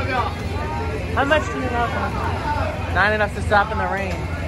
How much do you love them? Not enough to stop in the rain.